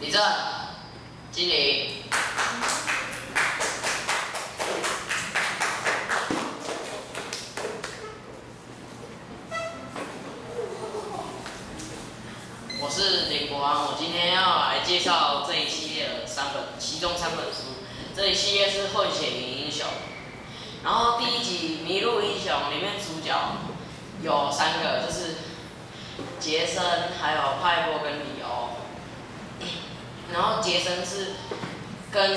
李正，经理。我是林国安，我今天要来介绍这一系列的三本，其中三本书。这一系列是混血英雄。然后第一集《迷路英雄》里面主角有三个，就是杰森，还有派波跟里欧。然后杰森是跟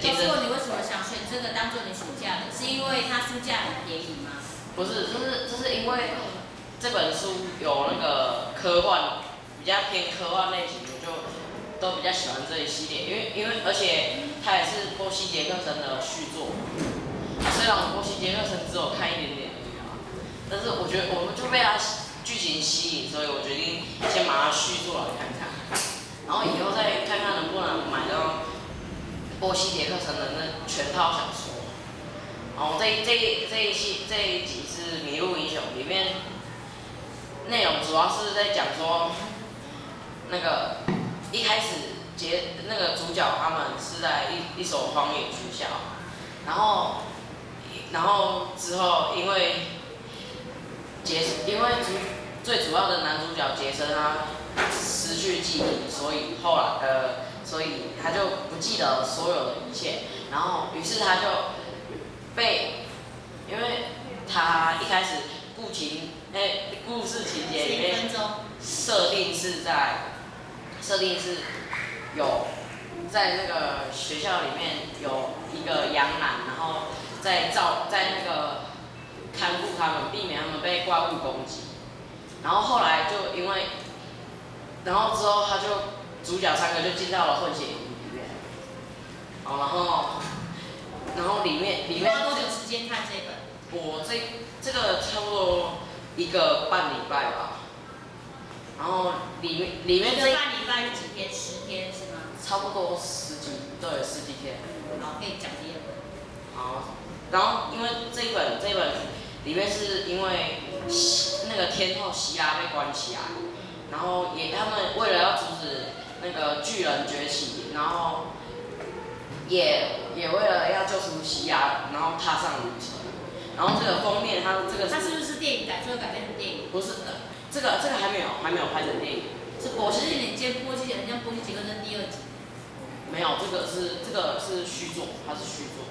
杰森，你为什么想选这个当做你暑假的？是因为它书价很便宜吗？不是，就是就是因为这本书有那个科幻。比较偏科幻类型，我就都比较喜欢这一系列，因为因为而且它也是波西杰克森的续作。虽然波西杰克森只有看一点点而已啊，但是我觉得我们就被它剧情吸引，所以我决定先把它续作来看看，然后以后再看看能不能买到波西杰克森的那全套小说。然后这这这一期这一集是《迷路英雄》，里面内容主要是在讲说。那个一开始杰那个主角他们是在一一所荒野学校，然后然后之后因为杰因为主最主要的男主角杰森他失去记忆，所以后来呃所以他就不记得所有的一切，然后于是他就被因为他一开始故情哎故事情节里面设定是在。设定是有在那个学校里面有一个养男，然后在照在那个看护他们，避免他们被怪物攻击。然后后来就因为，然后之后他就主角三个就进到了混血营里面。哦，然后然后里面里面花多久时间看这本？我这这个差不多一个半礼拜吧。然后里面里面这半礼拜是几天？十天是吗？差不多十几，对，十几天。好，可以讲第二本。好，然后因为这一本这一本里面是因为那个天后西拉被关起来，然后也他们为了要阻止那个巨人崛起，然后也也为了要救出西亚，然后踏上旅程。然后这个封面，它这个它是不是电影改？最后改编成电影？不是的。这个这个还没有还没有拍成电影，是波西你接波西人，像波西杰克森第二集。没有，这个是这个是续作，它是续作。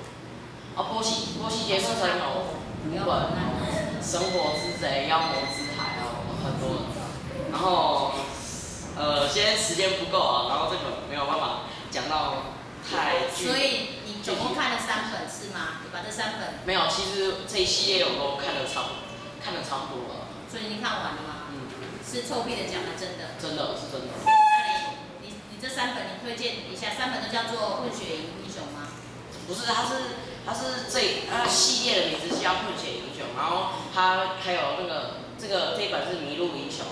啊，波西波西杰克森有五本，生活之贼、妖魔之海啊，很多。然后呃，现在时间不够啊，然后这个没有办法讲到太。所以你总共看了三本是吗？你把这三本。没有，其实这一系列我都看了差不看了差不多了。所以你看完了吗？是臭屁的讲的，真的。真的是真的。那你你你这三本你推荐一下，三本都叫做混血英雄吗？不是，它是它是这它系列的名字叫混血英雄，然后它还有那个这个这一本是迷路英雄，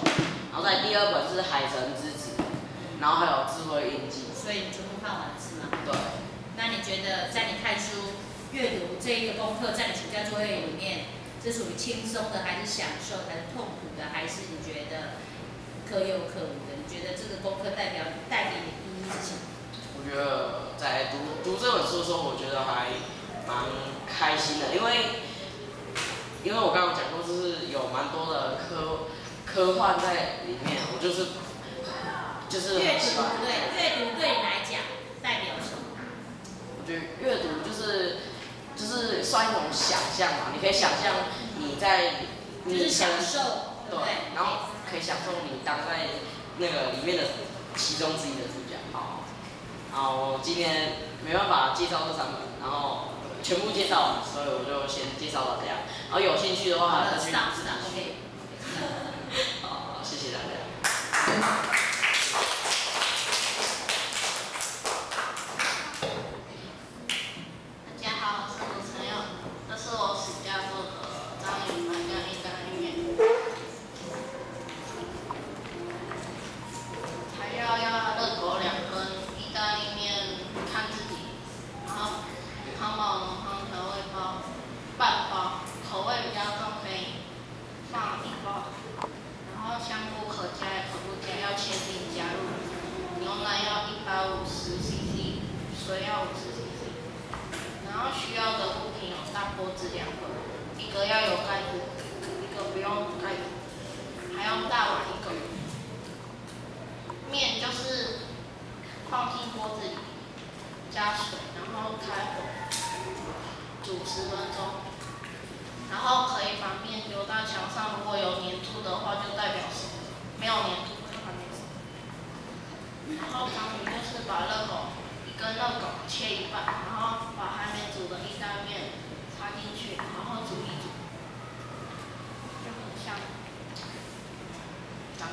然后在第二本是海神之子，然后还有智慧印记。所以你全部看完了是吗？对。那你觉得在你看书阅读这一个功课，在你暑假作业里面？是属于轻松的，还是享受，还是痛苦的，还是你觉得可有可无的？你觉得这个功课代表带给你意义是什么？我觉得在读读这本书的时候，我觉得还蛮开心的，因为因为我刚刚讲过，就是有蛮多的科科幻在里面，我就是就是阅读对阅读对你来讲代表什么？我觉得阅读就是。就是算一种想象嘛，你可以想象你在，就是享受，对，然后可以享受你当在那个里面的其中之一的主角。好，好，我今天没办法介绍这三本，然后全部介绍，所以我就先介绍到这样。然后有兴趣的话再去。知道知道，OK。好，谢谢大家。放一包，然后香菇可加也可不加，要切奶要一百五十 CC，水要五十 CC。然后需要的物品有两个，一个要有盖子，一个不用盖子，还要大碗一个。面就是放进锅子里，加水，然后开火煮十分钟，然后可以把面丢到墙上，如果有粘土的话，就代表熟了；没有粘土就还没熟。然后汤圆就是把热狗一根热狗切一半，然后把还没煮的意大利面进去，好好煮一煮，就很像汤。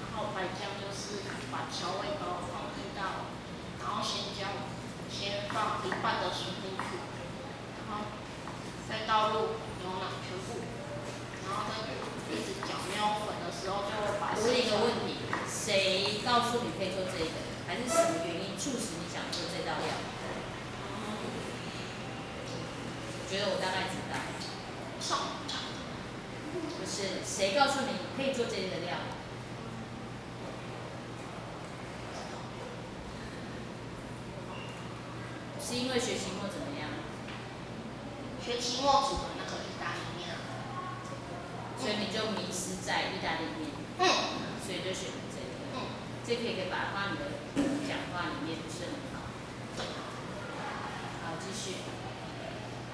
然后白酱就是把调味包放进到，然后先将先放一半的水进去，然后再倒入牛奶全部，然后再一直搅，没有粉的时候就把我问一个问题，谁告诉你可以做这个？还是什么原因促使你想做这道料？我觉得我大概知道，上网查的。就是谁告诉你可以做这个料？是因为学期末怎么样？学期末煮的那个意大利面啊，所以你就迷失在意大利面，嗯所以就选了这个。嗯，这可以可以把它放你的讲话里面，不是很好。好，继续。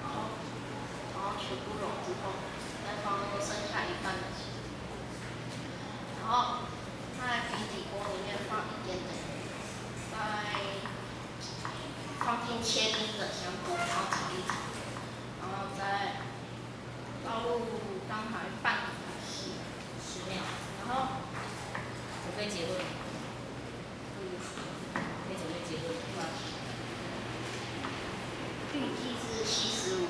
然后然后全部融之后，再放那个剩下一半的水，然后在平底锅里面放一点点，再用切丁的香菇，然后炒一炒，然后再倒入刚才拌好的稀，十秒，然后准备结论，嗯，可以准备结论。预计是七十五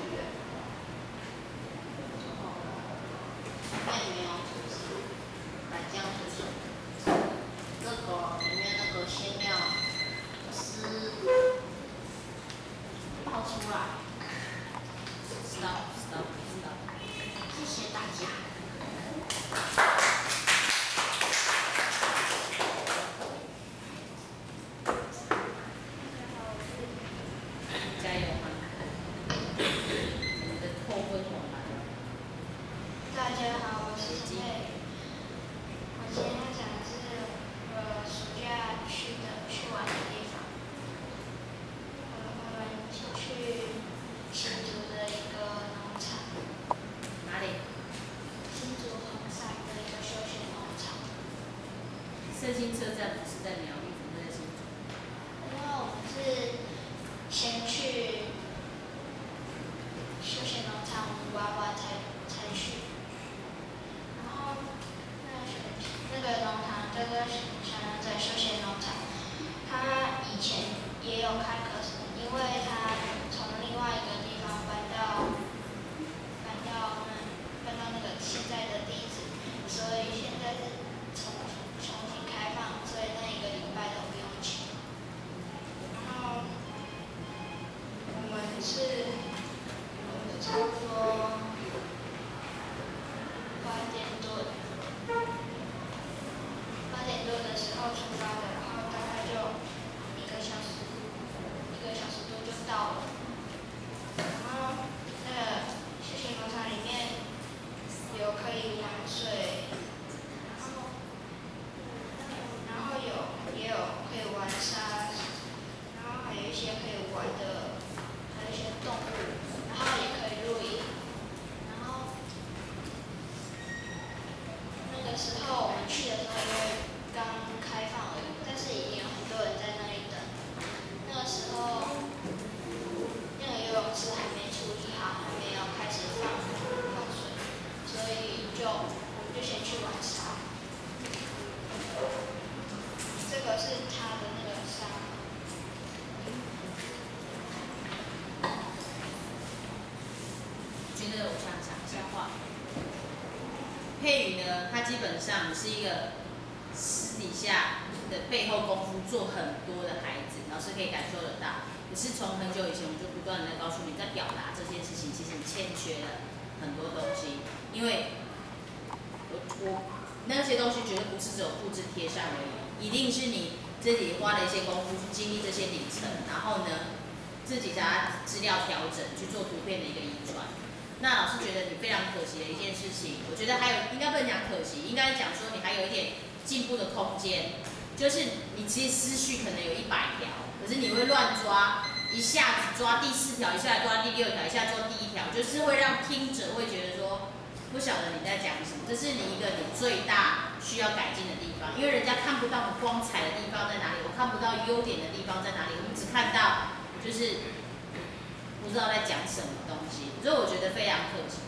Right. 新车站不是在苗栗，怎么在新竹？因为我们是先去休闲农场玩玩才才去，然后那个学那个农场叫做小南仔休闲农场，它以前也有开课程，因为它从另外一个地方搬到搬到那搬到那个现在的地址，所以现在是重重新开放，所以那一个礼拜都不用钱。然后我们是呃差不多八点多，八点多的时候出发的，然后大概就一个小时，一个小时多就到了。然后那个休闲农场里面有可以玩水，然后然后有也有可以玩沙，然后还有一些可以玩的，还有一些动物，然后也可以露营。然后那个时候我们去的时候，因为刚开放而已，但是已经有很多人在那里等。那个时候，那个游泳池还没处理好，还没有开始放放水，所以就我们就先去玩沙。这个是它的那个沙。觉得我想讲一下话。佩宇呢，他基本上是一个私底下的背后功夫做很多的孩子，老师可以感受得到。可是从很久以前，我就不断的告诉你，在表达这件事情，其实你欠缺了很多东西。因为我我那些东西绝对不是只有复制贴上而已，一定是你自己花了一些功夫去经历这些里程，然后呢，自己把资料调整去做图片的一个遗传。那老师觉得你非常可惜的一件事情，我觉得还有应该不能讲可惜，应该讲说你还有一点进步的空间，就是你其实思绪可能有一百条，可是你会乱抓，一下子抓第四条，一下抓第六条，一下抓第一条，就是会让听者会觉得说不晓得你在讲什么，这是你一个你最大需要改进的地方，因为人家看不到你光彩的地方在哪里，我看不到优点的地方在哪里，我们只看到就是不知道在讲什么东西，所以我觉得非常可惜。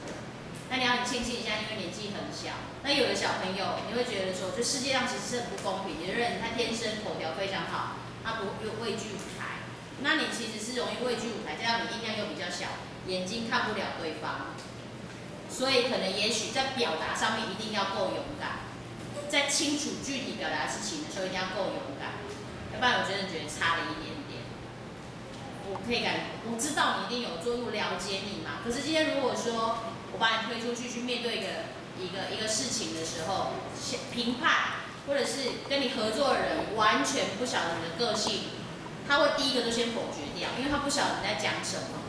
那你要很庆幸一下，因为年纪很小。那有的小朋友，你会觉得说，就世界上其实是很不公平。有的人他天生口条非常好，他不又畏惧舞台，那你其实是容易畏惧舞台，加上你音量又比较小，眼睛看不了对方，所以可能也许在表达上面一定要够勇敢，在清楚具体表达事情的时候一定要够勇敢，要不然我真的觉得差了一点。我可以感，我知道你一定有做，我了解你嘛。可是今天如果说，我把你推出去去面对一个一个一个事情的时候，评判或者是跟你合作的人完全不晓得你的个性，他会第一个都先否决掉，因为他不晓得你在讲什么。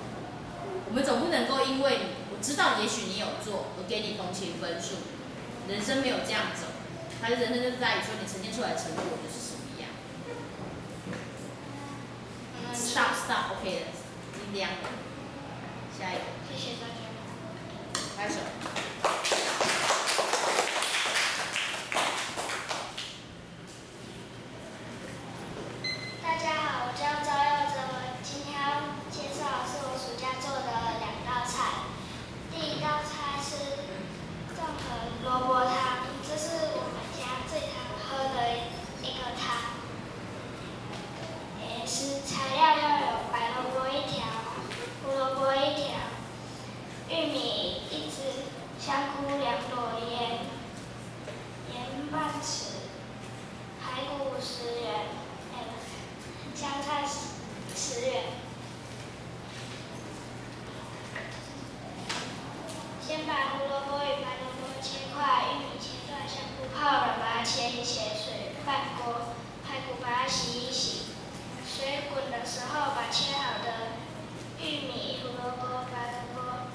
我们总不能够因为我知道也许你有做我给你同情分数，人生没有这样走，他的人生就是在于说你呈现出来的成果就是 OK 的，音量，下一个。谢谢大家。拍手。大家好，我叫赵佑哲，我今天要介绍是我暑假做的两道菜。第一道菜是综合萝卜汤，这是我们家最常喝的一个汤。也是材料要有白萝卜一条，胡萝卜一条，玉米一只，香菇两朵，盐盐半匙，排骨十元，哎香菜十十元。先把胡萝卜与白萝卜切块，玉米切断，香菇泡软，把它切一切，水半锅，排骨把它洗一洗。水滚的时候，把切好的玉米、胡萝卜、白萝卜、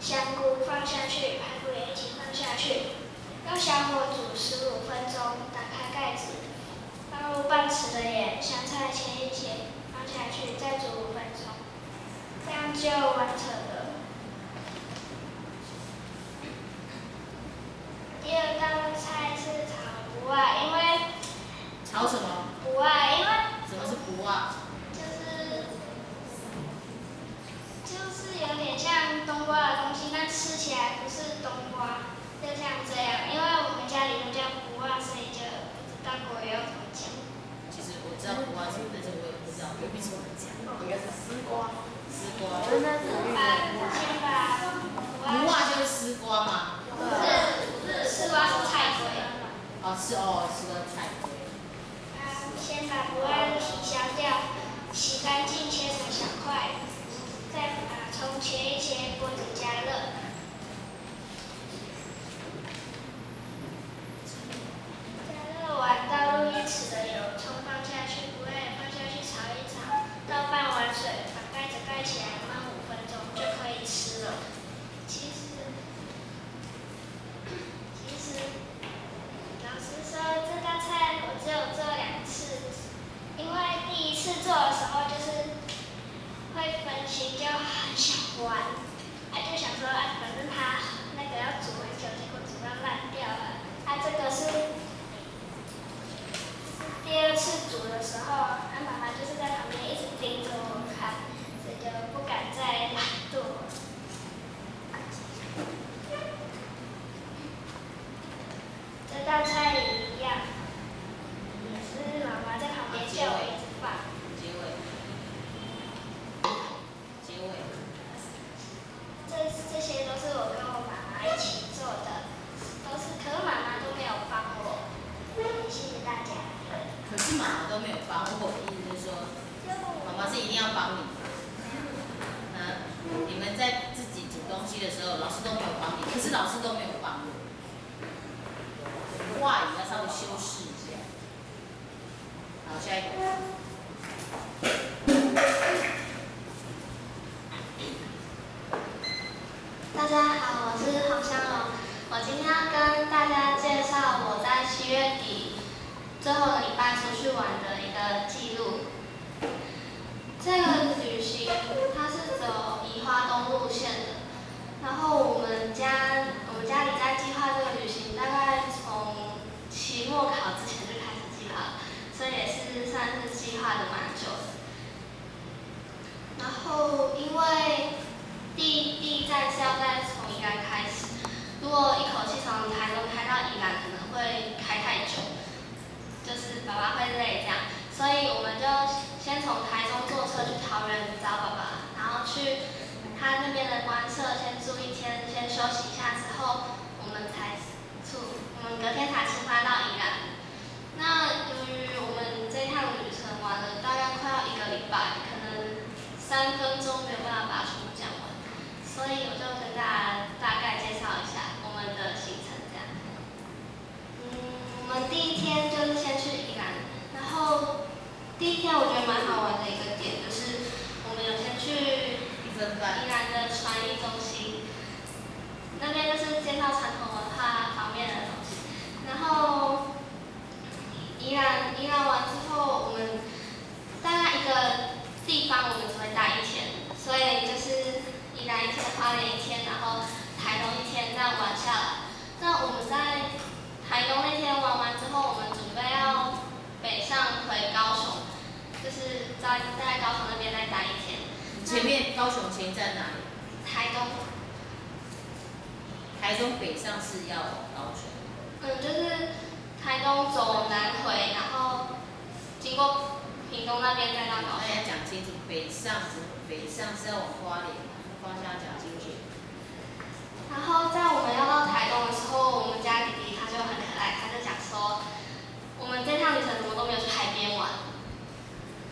香菇放下去，排骨也一起放下去，用小火煮十五分钟。打开盖子，放入半匙的盐，香菜切一切，放下去，再煮五分钟，这样就完成了。第二道菜是炒不外，因为不外，因为什么是不啊？就是就是有点像冬瓜的东西，但吃起来不是冬瓜，就像这样。因为我们家里都叫不外，所以就不知道国语要怎么讲。其实我知道不啊什么，但是我也不知道国语怎么讲。应该是丝瓜。丝瓜。把先把不啊就是丝瓜嘛。不是，丝瓜是菜龟。哦，是哦，是个菜龟。先把不外的皮削掉，洗干净，切成小块，再把葱切一切，锅子。加热完，倒入一匙的油，葱放下去，不外放下去炒一炒，倒半碗水，把盖子盖起来，焖五分钟就可以吃了。其实，其实，老师说这道菜我只有做两次，因为第一次做的时候就是会分心，就很想玩，啊就想说啊反正它那个要煮很久，结果煮到烂掉了。啊这个是第二次煮的时候，啊妈妈就是在旁边一直盯着我看，所以就不敢再做。这道菜也一样，也是妈妈在旁边叫我一直放。结尾。结尾。这这些都是我跟我妈妈一起做的，都是，可是妈妈都没有帮我。谢谢大家。都没有帮我，意思就是说，妈妈是一定要帮你。嗯，你们在自己煮东西的时候，老师都没有帮你，可是老师都没有帮我。话语要稍微修饰一下。好，下一个。大家好，我是黄香龙。我今天要跟大家介绍我在七月底最后的礼拜出去玩的一个记录。这个旅行它是走宜花东路线的，然后我们家我们家里在计划这个旅行，大概从期末考之前就开始计划，所以也是算是计划的蛮久的。然后因为第第一站是要再从宜兰开始，如果一口气从台东开到宜兰，可能会开太久，就是爸爸会累这样，所以我们就先从台中坐车去桃园找爸爸，然后去他那边的观测先住一天，先休息一下之后，我们才出，我们隔天才出发到宜兰。那由于我们这趟旅程玩了大概快要一个礼拜，可能三分钟没有办法把全部讲完，所以我就跟大家大概介绍一下我们的行程这样。嗯，我们第一天就是先去宜兰，然后第一天我觉得蛮好玩的一个点就是我们有先去一分半。宜兰的传艺中心，那边就是介绍传统文化方面的东西。然后宜兰宜兰完之后，我们大概一个地方我们只会待一天，所以就是宜兰一天，花莲一天，然后台东一天这样玩下来。那我们在台东那天玩完之后，我们准备要北上回高雄，就是在在高雄那边再待一天。前面高雄前一站哪里？台东。台东北上是要往高雄。嗯，就是台东走南回，然后经过屏东那边再到高大雄。家讲清楚，北上是北上是要往花莲，方向讲清楚。然后在我们要到台东的时候，我们家弟弟他就很可爱，他就讲说，我们这趟旅程怎么都没有去海边玩。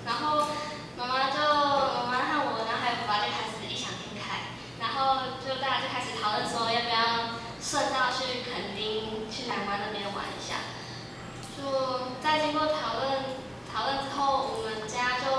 然后妈妈就妈妈和我，然后还有爸爸就开始异想天开，然后就大家就开始讨论说要不要顺道去垦丁、去南湾那边玩一下。就在经过讨论讨论之后，我们家就